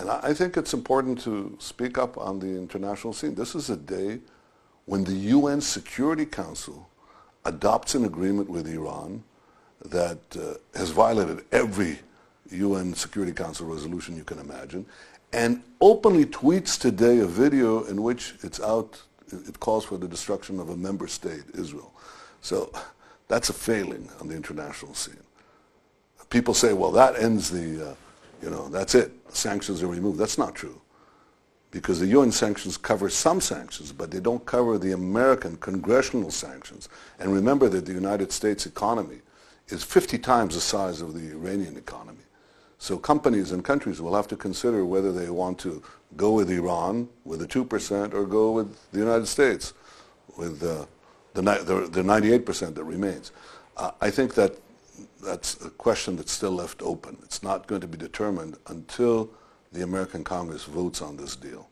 And I, think it's important to speak up on the international scene. This is a day when the UN Security Council adopts an agreement with Iran that uh, has violated every UN Security Council resolution you can imagine, and openly tweets today a video in which it's out, it calls for the destruction of a member state, Israel. So that's a failing on the international scene. People say, well, that ends the, uh, you know, that's it. Sanctions are removed. That's not true. Because the UN sanctions cover some sanctions, but they don't cover the American congressional sanctions. And remember that the United States economy is 50 times the size of the Iranian economy. So companies and countries will have to consider whether they want to go with Iran with the 2% or go with the United States with uh, the, the, the 98% that remains. Uh, I think that that's a question that's still left open. It's not going to be determined until the American Congress votes on this deal.